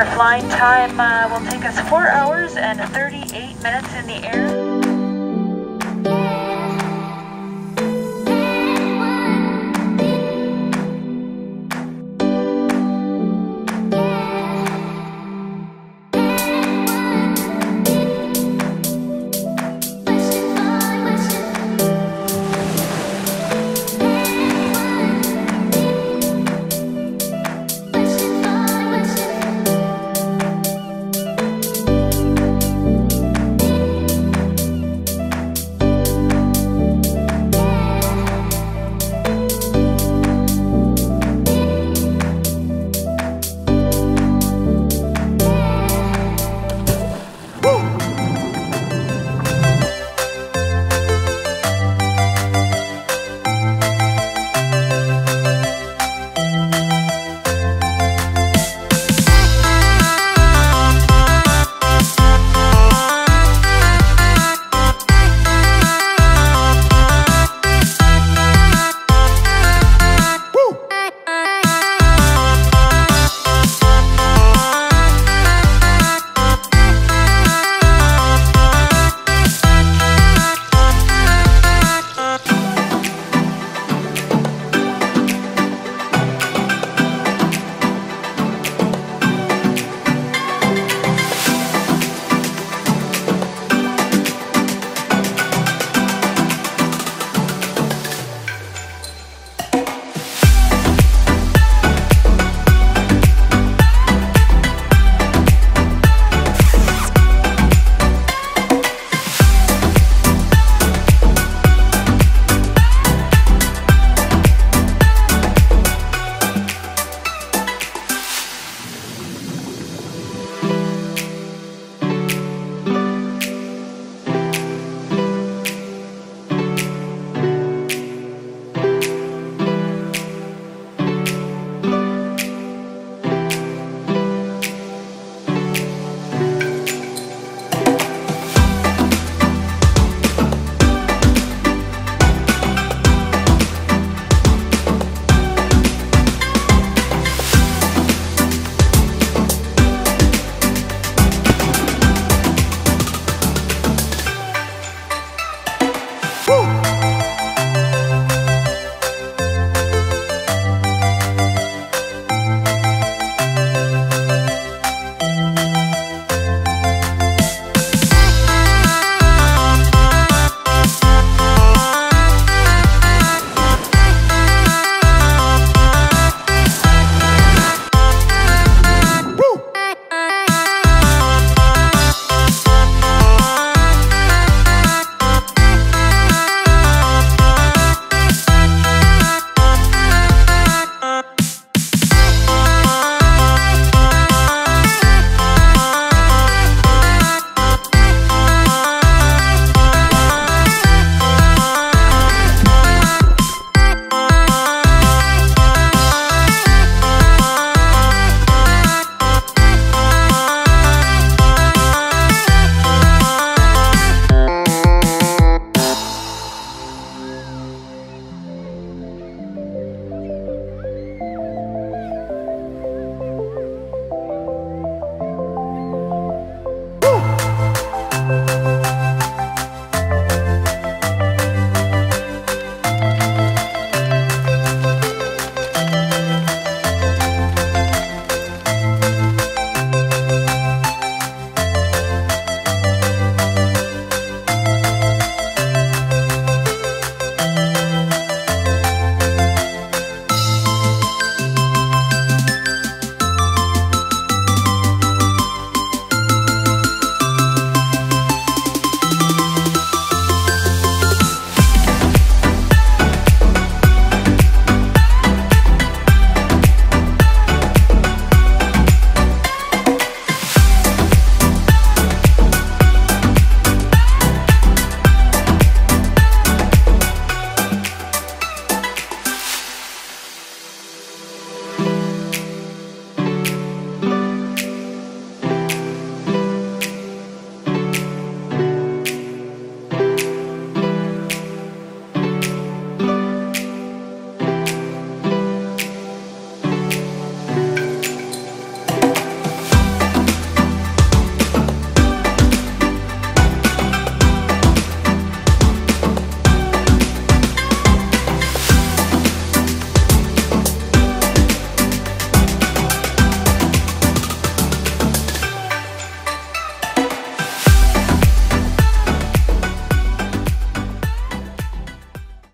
Our flying time uh, will take us 4 hours and 38 minutes in the air.